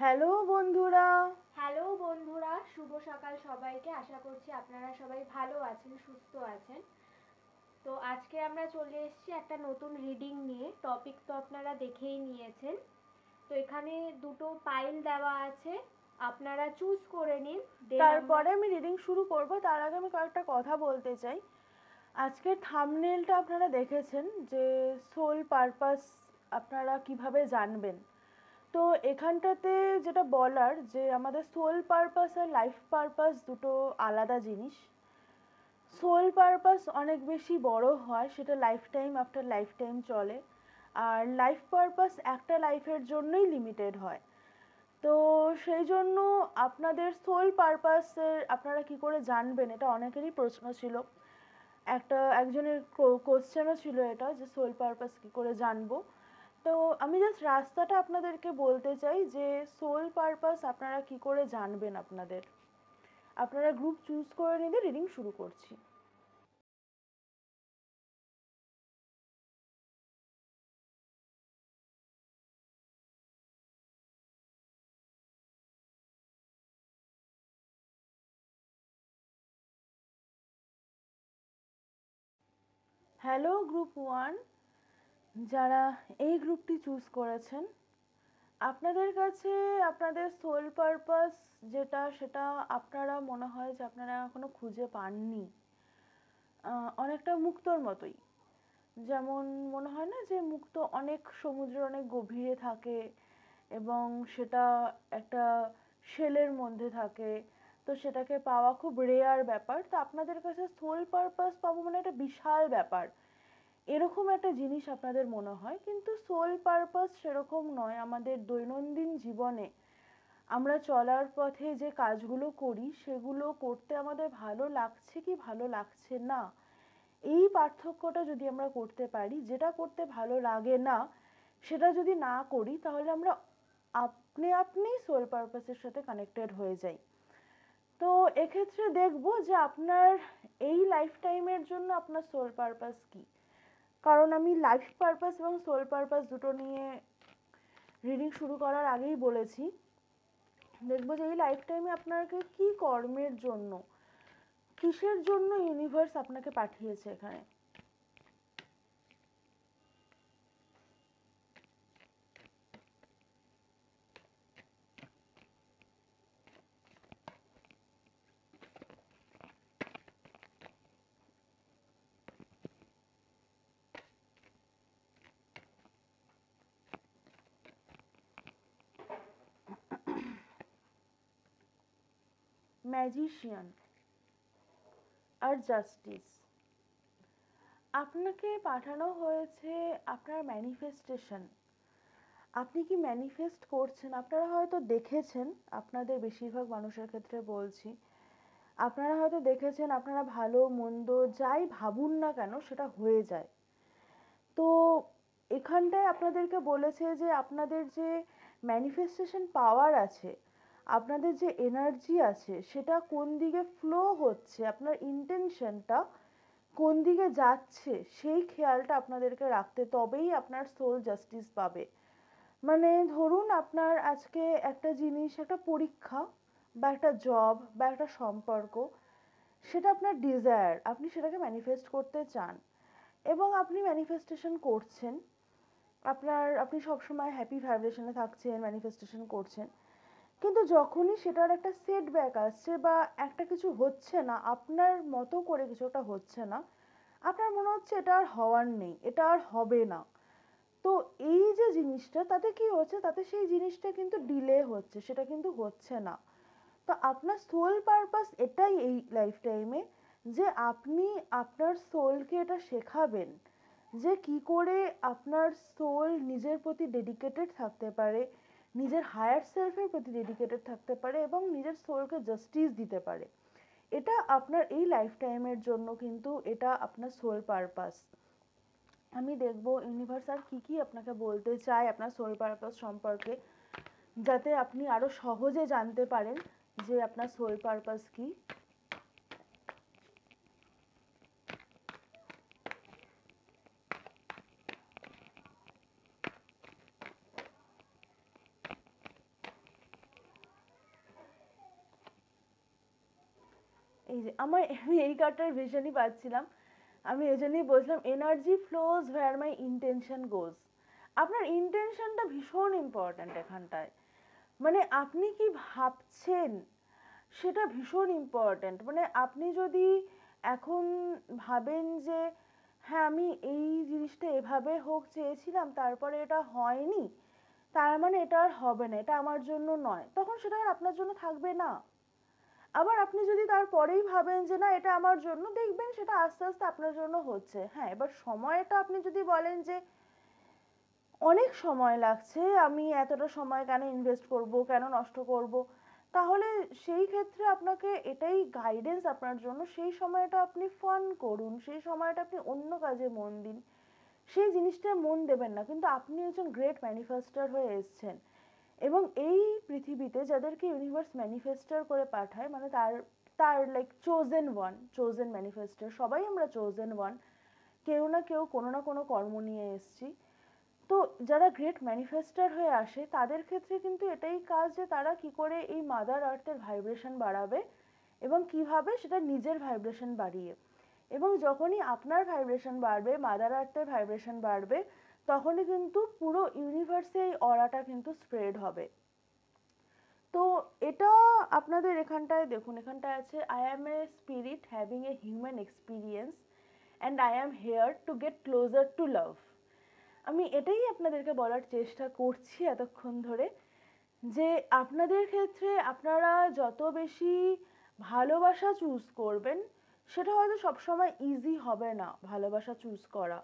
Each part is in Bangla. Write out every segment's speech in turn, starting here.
হ্যালো বন্ধুরা। হ্যালো বন্ধুরা শুভ সকাল সবাইকে। আশা করছি আপনারা সবাই ভালো আছেন সুস্থ আছেন। তো আজকে আমরা চলে এসেছি একটা নতুন রিডিং নিয়ে। টপিক তো আপনারা দেখেই নিয়েছেন। তো এখানে দুটো পাইল দেওয়া আছে। আপনারা চুজ করে নিন। তারপরে আমি রিডিং শুরু করব। তার আগে আমি কয়েকটা কথা বলতে চাই। আজকের থামনেলটা আপনারা দেখেছেন যে সোল পারপাস আপনারা কীভাবে জানবেন? তো এখানটাতে যেটা বলার যে আমাদের সোল পারপাস আর লাইফ পারপাস দুটো আলাদা জিনিস। সোল পারপাস অনেক বেশি বড় হয়, সেটা life time after life time চলে। আর লাইফ পারপাস একটা লাইফের জন্যই লিমিটেড হয়। তো সেই জন্য আপনাদের সোল পারপাসের আপনারা কি করে জানবেন? এটা অনেকেরই প্রশ্ন ছিল। একটা একজনের কোশ্চেনও ছিল এটা যে সোল পারপাস কি করে জানব? তো আমি জাস্ট রাস্তাটা আপনাদেরকে বলতে চাই যে সোল পারপাস আপনারা কি করে জানবেন আপনাদের? আপনারা গ্রুপ চুজ করে নিলে রিডিং শুরু করছি। হ্যালো গ্রুপ ওয়ান যারা এই গ্রুপটি চুজ করেছেন, আপনাদের কাছে আপনাদের সোল পারপাস যেটা, সেটা আপনারা মনে হয় যে আপনারা এখনও খুঁজে পাননি। অনেকটা মুক্তর মতোই। যেমন মনে হয় না যে মুক্ত অনেক সমুদ্রের অনেক গভীরে থাকে এবং সেটা একটা শেলের মধ্যে থাকে, তো সেটাকে পাওয়া খুব রেয়ার ব্যাপার। তো আপনাদের কাছে সোল পারপাস পাবো মানে একটা বিশাল ব্যাপার। এরকম একটা জিনিস আপনাদের মনে হয়, কিন্তু সোল পারপাস সেরকম নয়। আমাদের দৈনন্দিন জীবনে আমরা চলার পথে যে কাজগুলো করি, সেগুলো করতে আমাদের ভালো লাগছে কি ভালো লাগছে না? এই পার্থক্যটা যদি আমরা করতে পারি, যেটা করতে ভালো লাগে না, সেটা যদি না করি, তাহলে আমরা আপনি আপনি সোল পারপাসের সাথে কানেক্টেড হয়ে যাই। তো এক্ষেত্রে দেখব যে আপনার এই লাইফ টাইমের জন্য আপনার সোল পারপাস কি। কারণ আমি লাইফ পারপাস এবং সোল পারপাস দুটো নিয়ে রিডিং শুরু করার আগেই বলেছি। দেখব যে এই লাইফ টাইমে আপনাকে কী কর্মের জন্য, কিসের জন্য ইউনিভার্স আপনাকে পাঠিয়েছে এখানে? ম্যাজিশিয়ান আর জাস্টিস আপনাকে পাঠানো হয়েছে আপনার ম্যানিফেস্টেশন আপনি কি ম্যানিফেস্ট করছেন? আপনারা হয়তো দেখেছেন, আপনাদের বেশিরভাগ মানুষের ক্ষেত্রে বলছি। আপনারা হয়তো দেখেছেন, আপনারা ভালো, মন্দ যাই ভাবুন না কেন, সেটা হয়ে যায়। তো এখানটায় আপনাদেরকে বলেছে যে আপনাদের যে ম্যানিফেস্টেশন পাওয়ার আছে আপনাদের যে এনার্জি আছে, সেটা কোন দিকে ফ্লো হচ্ছে, আপনার ইন্টেনশনটা কোন দিকে যাচ্ছে, সেই খেয়ালটা আপনাদেরকে রাখতে তবেই আপনার সোল জাস্টিস পাবে। মানে ধরুন আপনার আজকে একটা জিনিস, একটা পরীক্ষা বা একটা জব বা একটা সম্পর্ক, সেটা আপনার ডিজায়ার আপনি সেটাকে ম্যানিফেস্ট করতে চান এবং আপনি ম্যানিফেস্টেশন করছেন, আপনার, আপনি সবসময় হ্যাপি ভাইব্রেশনে থাকছেন ম্যানিফেস্টেশন করছেন কিন্তু যখনই সেটার একটা সেটব্যাক আসছে বা একটা কিছু হচ্ছে না, আপনার মতো করে কিছু একটা হচ্ছে না, আপনার মনে হচ্ছে এটা আর হওয়ার নেই, এটা আর হবে না। তো এই যে জিনিসটা, তাতে কি হচ্ছে? তাতে সেই জিনিসটা কিন্তু ডিলে হচ্ছে, সেটা কিন্তু হচ্ছে না। তো আপনার সোল পারপাস এটাই এই লাইফ টাইমে যে আপনি আপনার সোলকে এটা শেখাবেন, যে কি করে আপনার সোল নিজের প্রতি ডেডিকেটেড থাকতে পারে নিজের হায়ার সেলফের প্রতি ডেডিকেটেড থাকতে পারে এবং নিজের সোলকে জাস্টিস দিতে পারে। এটা আপনার এই লাইফ টাইমের জন্য কিন্তু এটা আপনার সোল পারপাস আমি দেখব ইউনিভার্স আর কী কি আপনাকে বলতে চায় আপনার সোল পারপাস সম্পর্কে, যাতে আপনি আরও সহজে জানতে পারেন যে আপনার সোল পারপাস কি। যে আমার আমি এই কার্ডটার ভিশনই পাচ্ছিলাম। আমি এই জন্যই বলছিলাম energy flows where my intention goes আপনার ইন্টেনশনটা ভীষণ ইম্পর্ট্যান্ট এখানটায়। মানে আপনি কি ভাবছেন সেটা ভীষণ ইম্পর্ট্যান্ট মানে আপনি যদি এখন ভাবেন যে হ্যাঁ আমি এই জিনিসটা এভাবে হোক চেয়েছিলাম, তারপরে এটা হয়নি, তার মানে এটা আর হবে না, এটা আমার জন্য নয়, তখন সেটা আর আপনার জন্য থাকবে না। আবার আপনি যদি তারপরেই ভাবেন যে, না, এটা আমার জন্য, দেখবেন সেটা আস্তে আস্তে আপনার জন্য হচ্ছে। হ্যাঁ এবার সময়টা আপনি যদি বলেন যে, অনেক সময় লাগছে, আমি এতটা সময় কেন ইনভেস্ট করব, কেন নষ্ট করব? তাহলে সেই ক্ষেত্রে আপনাকে এটাই গাইডেন্স আপনার জন্য, সেই সময়টা আপনি ফান করুন, সেই সময়টা আপনি অন্য কাজে মন দিন। সেই জিনিসটা মন দেবেন না। কিন্তু আপনি একজন গ্রেট ম্যানিফেস্টার হয়ে এসছেন। এবং এই পৃথিবীতে যাদেরকে ইউনিভার্স ম্যানিফেস্টার করে পাঠায় মানে তার তার like chosen one chosen manifester সবাই আমরা চোজেন ওয়ান কেউ না কেউ কোনো না কোনো কর্ম নিয়ে এসছি। তো যারা গ্রেট ম্যানিফেস্টার হয়ে আসে, তাদের ক্ষেত্রে কিন্তু এটাই কাজ যে তারা কি করে এই মাদার আর্থের ভাইব্রেশন বাড়াবে এবং কীভাবে সেটা নিজের ভাইব্রেশন বাড়িয়ে। এবং যখনই আপনার ভাইব্রেশন বাড়বে মাদার আর্থের ভাইব্রেশন বাড়বে তখনই কিন্তু পুরো ইউনিভার্সে এই অরাটা কিন্তু স্প্রেড হবে। তো এটা আপনাদের এখানটায় দেখুন, এখানটায় আছে I am a spirit having a human experience and I am here to get closer to love আমি এটাই আপনাদেরকে বলার চেষ্টা করছি এতক্ষণ ধরে, যে আপনাদের ক্ষেত্রে আপনারা যত বেশি ভালোবাসা চুজ করবেন, সেটা হয়তো সবসময় ইজি হবে না ভালোবাসা চুজ করা।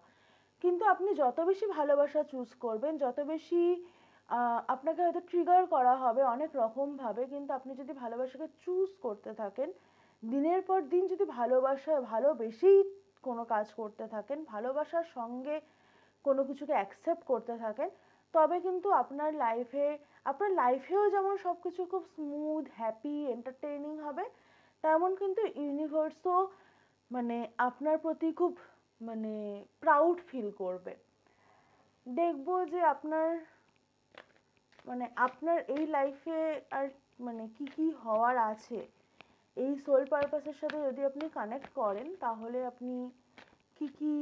কিন্তু আপনি যত বেশি ভালোবাসা চুজ করবেন, যত বেশি আপনাকে হয়তো ট্রিগার করা হবে অনেক রকমভাবে, কিন্তু আপনি যদি ভালোবাসাকে চুজ করতে থাকেন, দিনের পর দিন যদি ভালোবাসা ভালোবেসেই কোনো কাজ করতে থাকেন, ভালোবাসার সঙ্গে কোনো কিছুকে অ্যাকসেপ্ট করতে থাকেন, তবে কিন্তু আপনার লাইফে আপনার লাইফেও যেমন সব কিছু খুব স্মুথ হ্যাপি এন্টারটেইনিং হবে, তেমন কিন্তু ইউনিভার্সও মানে আপনার প্রতি খুব মানে প্রাউড ফিল করবে। দেখব যে আপনার মানে আপনার এই লাইফে আর মানে কি কি হওয়ার আছে। এই সোল পারপাসের সাথে যদি আপনি কানেক্ট করেন, তাহলে আপনি কি কি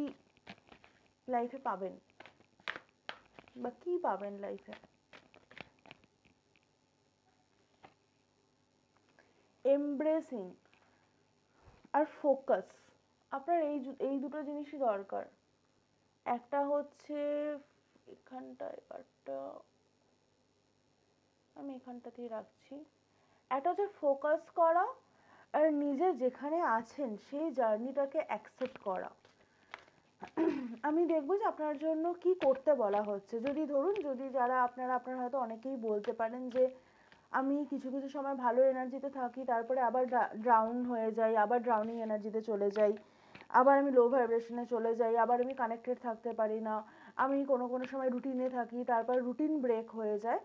লাইফে পাবেন? বা কি পাবেন লাইফে এমব্রেসিং আর ফোকাস আপনার এই এই দুটো জিনিসই দরকার। একটা হচ্ছে এখানটায় কার্ডটা আমি এখানটাতেই রাখছি। একটা হচ্ছে ফোকাস করা আর নিজে যেখানে আছেন সেই জার্নিটাকে অ্যাকসেপ্ট করা। আমি দেখব যে আপনার জন্য কি করতে বলা হচ্ছে। যদি ধরুন, যদি যারা আপনারা আপনারা হয়তো অনেকেই বলতে পারেন যে, আমি কিছু কিছু সময় ভালো এনার্জিতে থাকি, তারপরে আবার ড্রাউন হয়ে যাই, আবার ড্রাউনিং এনার্জিতে চলে যাই। আবার আমি লো ভাইব্রেশনে চলে যাই, আবার আমি কানেক্টেড থাকতে পারি না, আমি কোনো কোনো সময় রুটিনে থাকি, তারপর রুটিন ব্রেক হয়ে যায়।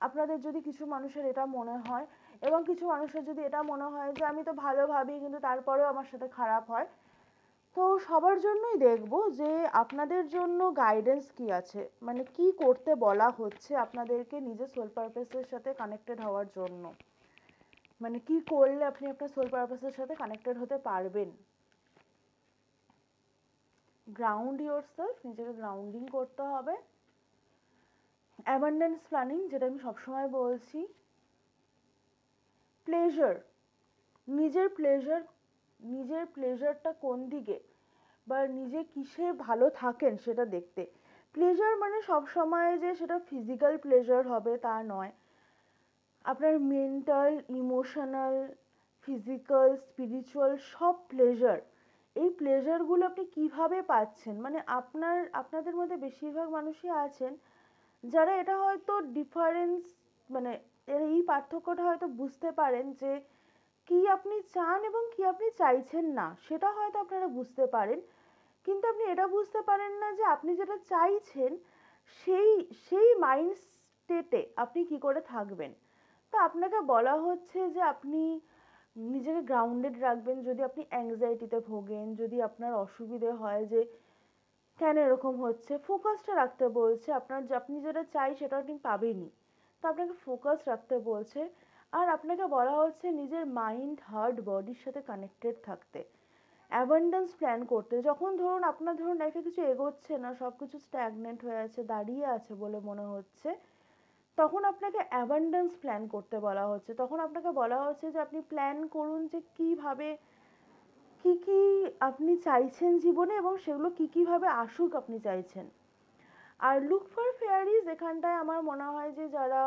আপনাদের যদি কিছু মানুষের এটা মনে হয়, এবং কিছু মানুষের যদি এটা মনে হয় যে আমি তো ভালো ভাবি, কিন্তু তারপরেও আমার সাথে খারাপ হয়, তো সবার জন্যই দেখব যে আপনাদের জন্য গাইডেন্স কি আছে? মানে কি করতে বলা হচ্ছে আপনাদেরকে নিজের সোল পারপাসের সাথে কানেক্টেড হওয়ার জন্য? মানে কি করলে আপনি আপনার সোল পারপাসের সাথে কানেক্টেড হতে পারবেন? গ্রাউন্ড ইয়োর সেলফ নিজেকে গ্রাউন্ডিং করতে হবে। অ্যাবান্ডেন্স প্ল্যানিং যেটা আমি সবসময় বলছি। প্লেজার নিজের প্লেজার নিজের প্লেজারটা কোন দিকে বা নিজে কিসে ভালো থাকেন সেটা দেখতে। প্লেজার মানে সব সময় যে সেটা ফিজিক্যাল প্লেজার হবে তা নয়। আপনার মেন্টাল ইমোশনাল ফিজিক্যাল স্পিরিচুয়াল সব প্লেজার এই প্লেজারগুলো আপনি কীভাবে পাচ্ছেন? মানে আপনার, আপনাদের মধ্যে বেশিরভাগ মানুষই আছেন যারা এটা হয়তো ডিফারেন্স মানে এর এই পার্থক্যটা হয়তো বুঝতে পারেন যে কি আপনি চান এবং কি আপনি চাইছেন না, সেটা হয়তো আপনারা বুঝতে পারেন। কিন্তু আপনি এটা বুঝতে পারেন না যে আপনি যেটা চাইছেন, সেই সেই মাইন্ড স্টেটে আপনি কি করে থাকবেন? তো আপনাকে বলা হচ্ছে যে আপনি নিজেকে গ্রাউন্ডেড রাখবেন, যদি আপনি অ্যাংজাইটিতে ভোগেন, যদি আপনার অসুবিধে হয় যে কেন এরকম হচ্ছে ফোকাসটা রাখতে বলছে, আপনার আপনি যেটা চাই সেটা আপনি পাবেনই। তো আপনাকে ফোকাস রাখতে বলছে, আর আপনাকে বলা হচ্ছে নিজের মাইন্ড হার্ট বডির সাথে কানেক্টেড থাকতে। অ্যাবান্ডেন্স প্ল্যান করতে। যখন ধরুন আপনার ধরুন লাইফে কিছু এগোচ্ছে না সব কিছু স্ট্যাগনেন্ট হয়ে আছে, দাঁড়িয়ে আছে বলে মনে হচ্ছে তখন আপনাকে অ্যাবান্ডেন্স প্ল্যান করতে বলা হচ্ছে। তখন আপনাকে বলা হচ্ছে যে, আপনি প্ল্যান করুন যে কীভাবে, কি কি আপনি চাইছেন জীবনে এবং সেগুলো কি কীভাবে আসুক আপনি চাইছেন। আর লুক ফর ফেয়ারিজ এখানটায় আমার মনে হয় যে, যারা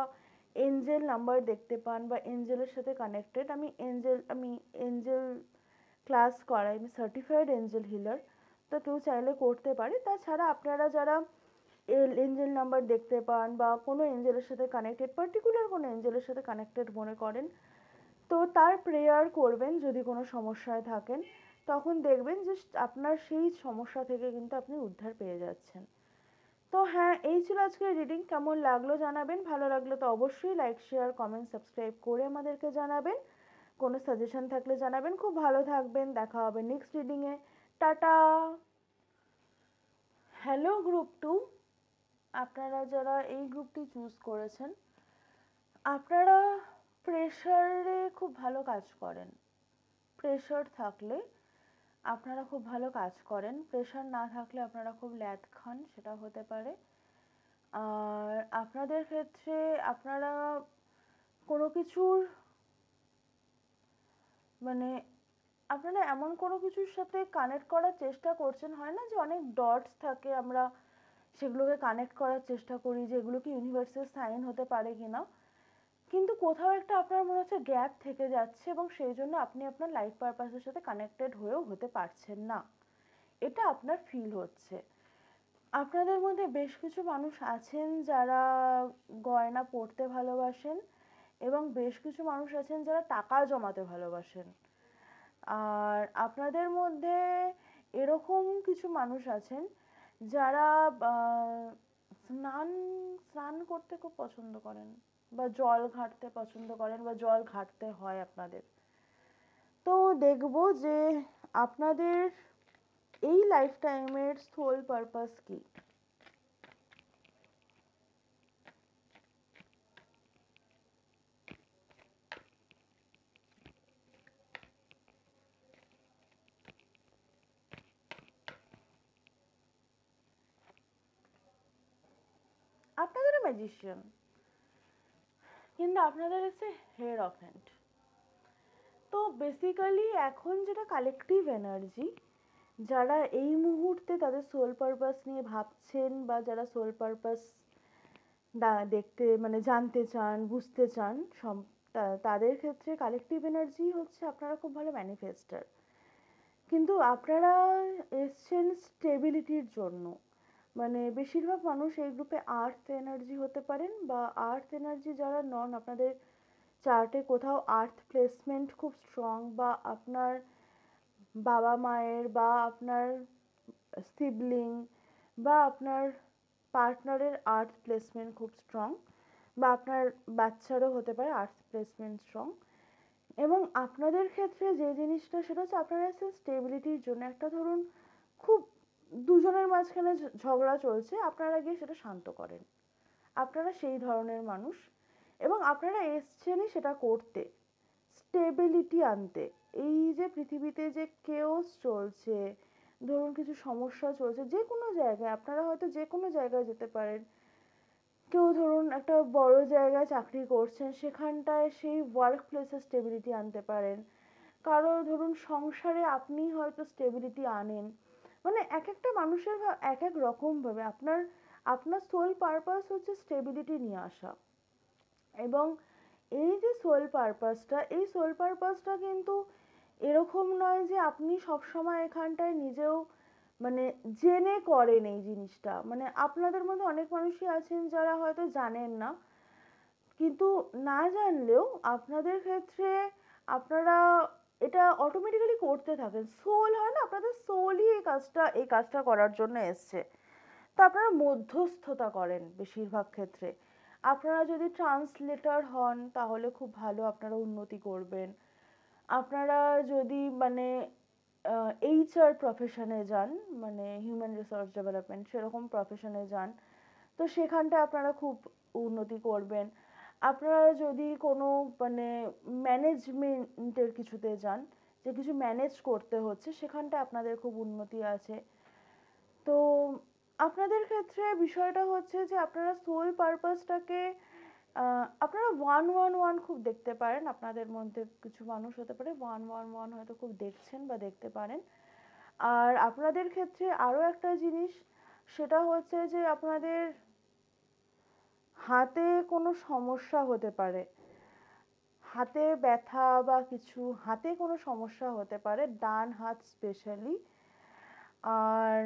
এঞ্জেল নাম্বার দেখতে পান বা এঞ্জেলের সাথে কানেক্টেড আমি এঞ্জেল আমি এঞ্জেল ক্লাস করাই, আমি সার্টিফাইড এঞ্জেল হিলার তো কেউ চাইলে করতে পারে। তাছাড়া আপনারা যারা এঞ্জেল নাম্বার দেখতে পান বা কোনো এঞ্জেলের সাথে কানেক্টেড পার্টিকুলার কোনো এঞ্জেলের সাথে কানেক্টেড মনে করেন, তো তার প্রেয়ার করবেন যদি কোনো সমস্যায় থাকেন, তখন দেখবেন যে আপনার সেই সমস্যা থেকে কিন্তু আপনি উদ্ধার পেয়ে যাচ্ছেন। তো হ্যাঁ এই ছিল আজকের রিডিং কেমন লাগল জানাবেন, ভালো লাগল তো অবশ্যই লাইক শেয়ার কমেন্ট সাবস্ক্রাইব করে আমাদেরকে জানাবেন। কোনো সাজেশন থাকলে জানাবেন, খুব ভালো থাকবেন, দেখা হবে নেক্সট রিডিংয়ে টাটা। হ্যালো গ্রুপ টু আপনারা যারা এই গ্রুপটি চুজ করেছেন, আপনারা প্রেশারে খুব ভালো কাজ করেন। প্রেশার থাকলে আপনারা খুব ভালো কাজ করেন। প্রেশার না থাকলে আপনারা খুব ল্যাদ খান, সেটা হতে পারে। আর আপনাদের ক্ষেত্রে আপনারা কোনো কিছুর মানে আপনারা এমন কোনো কিছুর সাথে কানেক্ট করার চেষ্টা করছেন, হয় না যে অনেক ডটস থাকে, আমরা সেগুলোকে কানেক্ট করার চেষ্টা করি যে এগুলো কি ইউনিভার্সের সাইন হতে পারে কি না কিন্তু কোথাও একটা আপনার মনে হচ্ছে গ্যাপ থেকে যাচ্ছে এবং সেই জন্য আপনি আপনার লাইফ পারপাসের সাথে কানেক্টেড হয়েও হতে পারছেন না। এটা আপনার ফিল হচ্ছে। আপনাদের মধ্যে বেশ কিছু মানুষ আছেন যারা গয়না পরতে ভালোবাসেন এবং বেশ কিছু মানুষ আছেন যারা টাকা জমাতে ভালোবাসেন। আর আপনাদের মধ্যে এরকম কিছু মানুষ আছেন যারা স্নান স্নান করতে খুব পছন্দ করেন বা জল ঘাঁটতে পছন্দ করেন বা জল ঘাঁটতে হয় আপনাদের। তো দেখব যে আপনাদের এই লাইফ টাইমের সোল পারপাস কি। ম্যাজিশিয়ান কিন্তু আপনাদের এসে হেয়ার অফ হ্যান্ড তো বেসিক্যালি এখন যেটা কালেকটিভ এনার্জি যারা এই মুহূর্তে তাদের সোল পারপাস নিয়ে ভাবছেন বা যারা সোল পারপাস দেখতে মানে জানতে চান, বুঝতে চান, সব তাদের ক্ষেত্রে কালেকটিভ এনার্জি হচ্ছে আপনারা খুব ভালো ম্যানিফেস্টার কিন্তু আপনারা এসছেন স্টেবিলিটির জন্য। মানে বেশিরভাগ মানুষ এই গ্রুপে আর্থ এনার্জি হতে পারেন বা আর্থ এনার্জি যারা নন আপনাদের চার্টে কোথাও আর্থ প্লেসমেন্ট খুব স্ট্রং বা আপনার বাবা মায়ের বা আপনার সিবলিং বা আপনার পার্টনারের আর্থ প্লেসমেন্ট খুব স্ট্রং বা আপনার বাচ্চারও হতে পারে আর্থ প্লেসমেন্ট স্ট্রং এবং আপনাদের ক্ষেত্রে যে জিনিসটা সেটা হচ্ছে আপনারা স্টেবিলিটির জন্য একটা ধরুন খুব দুজনের মাঝখানে ঝগড়া চলছে, আপনারা গিয়ে সেটা শান্ত করেন। আপনারা সেই ধরনের মানুষ এবং আপনারা এসছেনই সেটা করতে। স্টেবিলিটি আনতে। এই যে পৃথিবীতে যে কেওস চলছে, ধরুন কিছু সমস্যা চলছে, যে কোনো জায়গায়, আপনারা হয়তো যে কোনো জায়গায় যেতে পারেন। কেউ ধরুন একটা বড় জায়গায় চাকরি করছেন, সেখানটায় সেই ওয়ার্ক প্লেসে স্টেবিলিটি আনতে পারেন। কারও ধরুন সংসারে আপনি হয়তো স্টেবিলিটি আনেন। মানে এক একটা মানুষের এক এক রকমভাবে আপনার আপনার সোল পারপাস হচ্ছে স্টেবিলিটি নিয়ে আসা। এবং এই যে সোল পারপাসটা এই সোল পারপাসটা কিন্তু এরকম নয় যে আপনি সবসময় এখানটায় নিজেও মানে জেনে করেন এই জিনিসটা। মানে আপনাদের মধ্যে অনেক মানুষই আছেন যারা হয়তো জানেন না। কিন্তু না জানলেও আপনাদের ক্ষেত্রে আপনারা এটা অটোমেটিক্যালি করতে থাকেন। সোল হয় না, আপনাদের সোলই এই কাজটা এই কাজটা করার জন্য এসছে। তো আপনারা মধ্যস্থতা করেন বেশিরভাগ ক্ষেত্রে। আপনারা যদি ট্রান্সলেটার হন, তাহলে খুব ভালো আপনারা উন্নতি করবেন। আপনারা যদি মানে এইচআর প্রফেশনে যান মানে হিউম্যান রিসোর্স ডেভেলপমেন্ট সেরকম প্রফেশনে যান, তো সেখানটা আপনারা খুব উন্নতি করবেন। আপনারা যদি কোনো মানে ম্যানেজমেন্টের কিছুতে যান, যে কিছু ম্যানেজ করতে হচ্ছে সেখানটায় আপনাদের খুব উন্নতি আছে। তো আপনাদের ক্ষেত্রে বিষয়টা হচ্ছে যে আপনারা সোল পারপাসটাকে আপনারা ওয়ান ওয়ান ওয়ান খুব দেখতে পারেন। আপনাদের মধ্যে কিছু মানুষ হতে পারে ওয়ান ওয়ান ওয়ান হয়তো খুব দেখছেন বা দেখতে পারেন। আর আপনাদের ক্ষেত্রে আরও একটা জিনিস, সেটা হচ্ছে যে আপনাদের হাতে কোনো সমস্যা হতে পারে। হাতে ব্যথা বা কিছু, হাতে কোনো সমস্যা হতে পারে, ডান হাত স্পেশালি আর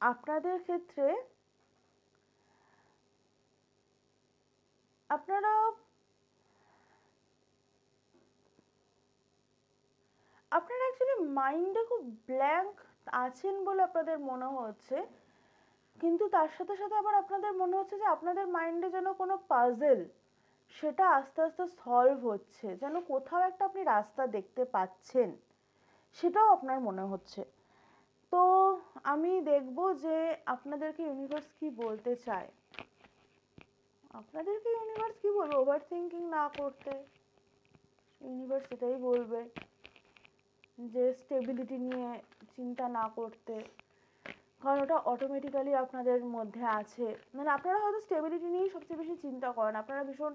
আপনাদের ক্ষেত্রে আপনারা আপনারা অ্যাকচুয়ালি মাইন্ডে খুব ব্ল্যাঙ্ক আছেন বলে আপনাদের মনে হচ্ছে। কিন্তু তার সাথে সাথে আবার আপনাদের মনে হচ্ছে যে আপনাদের মাইন্ডে যেন কোনো পাজেল সেটা আস্তে আস্তে সলভ হচ্ছে, যেন কোথাও একটা আপনি রাস্তা দেখতে পাচ্ছেন, সেটাও আপনার মনে হচ্ছে। তো আমি দেখব যে আপনাদেরকে ইউনিভার্স কি বলতে চায়। আপনাদেরকে ইউনিভার্স কি বলবে? ওভার থিঙ্কিং না করতে। ইউনিভার্স এটাই বলবে যে স্টেবিলিটি নিয়ে চিন্তা না করতে। কারণ ওটা অটোমেটিক্যালি আপনাদের মধ্যে আছে। মানে আপনারা হয়তো স্টেবিলিটি নিয়েই সবচেয়ে বেশি চিন্তা করেন। আপনারা ভীষণ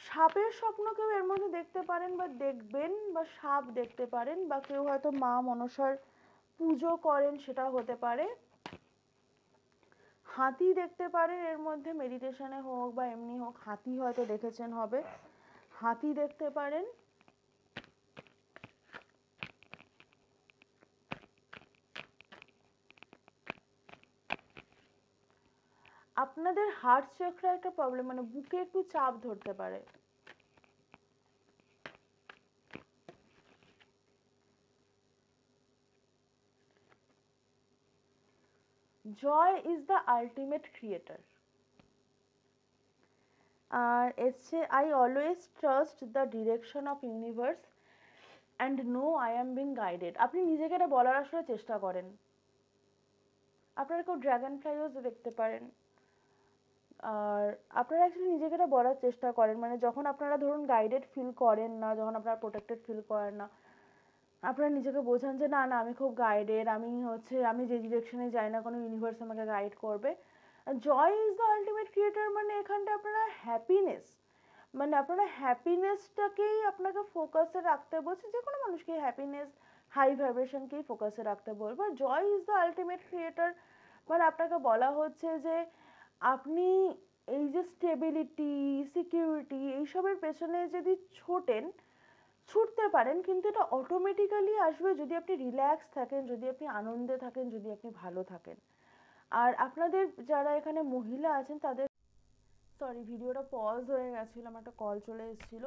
সাপের স্বপ্ন কেউ এর মধ্যে দেখতে পারেন বা দেখবেন বা সাপ দেখতে পারেন বা কেউ হয়তো মা মনসার পুজো করেন, সেটা হতে পারে। হাতি দেখতে পারেন এর মধ্যে মেডিটেশনে হোক বা এমনি হোক, হাতি হয়তো দেখেছেন হবে। হাতি দেখতে পারেন। আপনাদের হার্ট চক্রে একটা প্রবলেম মানে বুকে একটু চাপ ধরতে পারে। joy is the ultimate creator. আর এসছে I always trust the direction of universe and know I am being guided আপনি নিজেকে এটা বলার আসলে চেষ্টা করেন। আপনারা কেউ ড্রাগন ফ্লাইও দেখতে পারেন। আর আপনারা অ্যাকচুয়ালি নিজেকে এটা বলার চেষ্টা করেন। মানে যখন আপনারা ধরুন গাইডেড ফিল করেন না, যখন আপনারা প্রোটেক্টেড ফিল করেন না, আপনারা নিজেকে বোঝান যে, না না, আমি খুব গাইডেড আমি হচ্ছে, আমি যে ডিরেকশনে যাই না কোনো ইউনিভার্স আমাকে গাইড করবে। Joy is the ultimate creator মানে এখানটা আপনারা হ্যাপিনেস মানে আপনারা হ্যাপিনেসটাকেই আপনাকে ফোকাসে রাখতে বলছে, যে কোনো মানুষকে হ্যাপিনেস হাই ভাইব্রেশনকেই ফোকাসে রাখতে বলব। আর joy is the ultimate creator মানে আপনাকে বলা হচ্ছে যে আপনি এই যে স্টেবিলিটি সিকিউরিটি এইসবের পেছনে যদি ছোটেন, ছুটতে পারেন, কিন্তু এটা অটোমেটিক্যালি আসবে যদি আপনি রিল্যাক্স থাকেন, যদি আপনি আনন্দে থাকেন, যদি আপনি ভালো থাকেন। আর আপনাদের যারা এখানে মহিলা আছেন, তাদের সরি ভিডিওটা পজ হয়ে গেছিল, আমার একটা কল চলে এসেছিল।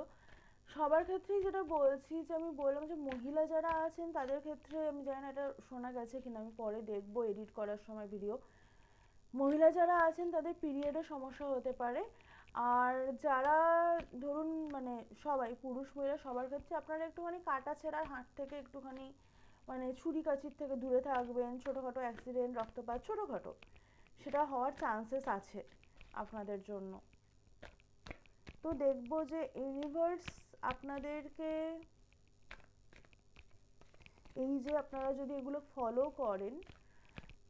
সবার ক্ষেত্রেই যেটা বলছি যে, আমি বললাম যে, মহিলা যারা আছেন, তাদের ক্ষেত্রে আমি জানি না, এটা শোনা গেছে কিনা, আমি পরে দেখব এডিট করার সময় ভিডিও মহিলা যারা আছেন তাদের পিরিয়ডের সমস্যা হতে পারে। আর যারা ধরুন মানে সবাই, পুরুষ, মহিলা সবার ক্ষেত্রে আপনারা একটুখানি কাটা ছেঁড়ার হাত থেকে একটুখানি মানে ছুরি কাচির থেকে দূরে থাকবেন, ছোটোখাটো অ্যাক্সিডেন্ট রক্তপাত, ছোটোখাটো। সেটা হওয়ার চান্সেস আছে আপনাদের জন্য। তো দেখব যে ইউনিভার্স আপনাদেরকে এই যে আপনারা যদি এগুলো ফলো করেন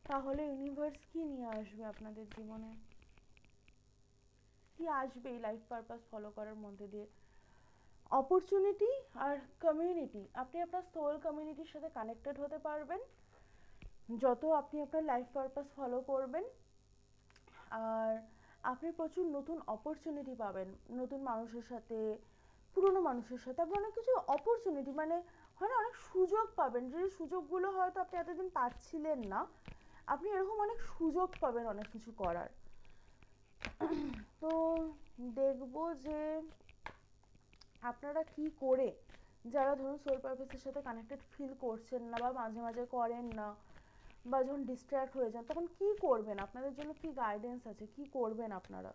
তাহলে ইউনিভার্স কি নিয়ে আসবে আপনাদের জীবনে? কি আসবে এই লাইফ পারপাস ফলো করার মধ্যে দিয়ে? অপরচুনিটি আর কমিউনিটি আপনি আপনার সোল কমিউনিটির সাথে কানেক্টেড হতে পারবেন। যত আপনি আপনার লাইফ পারপাস ফলো করবেন, আর আপনি প্রচুর নতুন অপরচুনিটি পাবেন। নতুন মানুষের সাথে, পুরনো মানুষের সাথে, আপনি অনেক কিছু অপরচুনিটি মানে হয় না, অনেক সুযোগ পাবেন। যে সুযোগগুলো হয়তো আপনি এতদিন পাচ্ছিলেন না আপনি এরকম অনেক সুযোগ পাবেন অনেক কিছু করার। তো দেখব যে আপনারা কি করে, যারা ধরুন সোল পারপাসের সাথে কানেক্টেড ফিল করছেন না বা মাঝে মাঝে করেন না বা যখন ডিস্ট্র্যাক্ট হয়ে যান, তখন কি করবেন? আপনাদের জন্য কি গাইডেন্স আছে? কি করবেন আপনারা?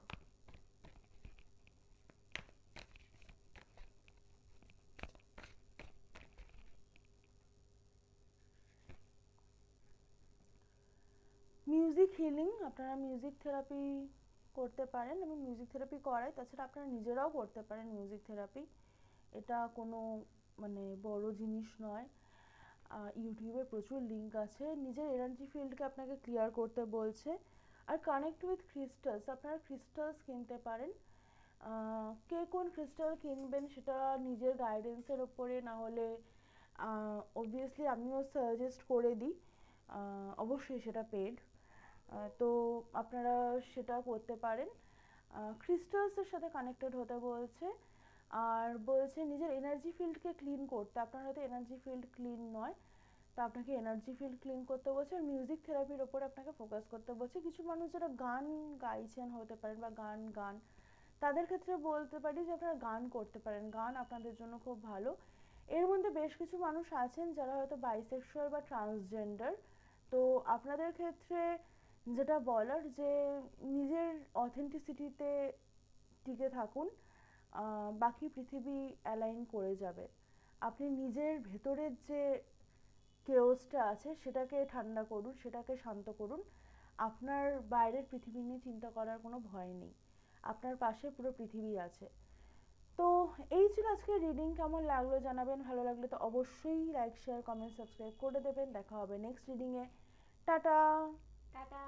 মিউজিক হিলিং আপনারা মিউজিক থেরাপি করতে পারেন। আমি মিউজিক থেরাপি করাই, তাছাড়া আপনারা নিজেরাও করতে পারেন মিউজিক থেরাপি এটা কোনো মানে বড় জিনিস নয়। ইউটিউবে প্রচুর লিঙ্ক আছে। নিজের এনার্জি ফিল্ডকে আপনাকে ক্লিয়ার করতে বলছে। আর কানেক্ট উইথ ক্রিস্টালস আপনারা ক্রিস্টালস কিনতে পারেন। কে কোন ক্রিস্টাল কিনবেন সেটা নিজের গাইডেন্সের ওপরে না হলে অবভিয়াসলি আমিও সাজেস্ট করে দিই। অবশ্যই সেটা পেড তো আপনারা সেটা করতে পারেন। ক্রিস্টালসের সাথে কানেক্টেড হতে বলছে। আর বলছে নিজের এনার্জি ফিল্ডকে ক্লিন করতে। আপনার হয়তো এনার্জি ফিল্ড ক্লিন নয়, তো আপনাকে এনার্জি ফিল্ড ক্লিন করতে বলছে। আর মিউজিক থেরাপির ওপর আপনাকে ফোকাস করতে বলছে। কিছু মানুষ যারা গান গাইছেন হতে পারেন বা গান গান, তাদের ক্ষেত্রে বলতে পারি যে আপনারা গান করতে পারেন। গান আপনাদের জন্য খুব ভালো। এর মধ্যে বেশ কিছু মানুষ আছেন যারা হয়তো বাইসেক্সুয়াল বা ট্রান্সজেন্ডার তো আপনাদের ক্ষেত্রে যেটা বলার যে নিজের অথেন্টিসিটিতে টিকে থাকুন বাকি পৃথিবী অ্যালাইন করে যাবে। আপনি নিজের ভেতরের যে কেওসটা আছে, সেটাকে ঠান্ডা করুন, সেটাকে শান্ত করুন। আপনার বাইরের পৃথিবী নিয়ে চিন্তা করার কোনো ভয় নেই। আপনার পাশে পুরো পৃথিবী আছে। তো এই ছিল আজকের রিডিং কেমন লাগল জানাবেন, ভালো লাগলে তো অবশ্যই লাইক শেয়ার কমেন্ট সাবস্ক্রাইব করে দেবেন। দেখা হবে নেক্সট রিডিংয়ে টাটা! টাটা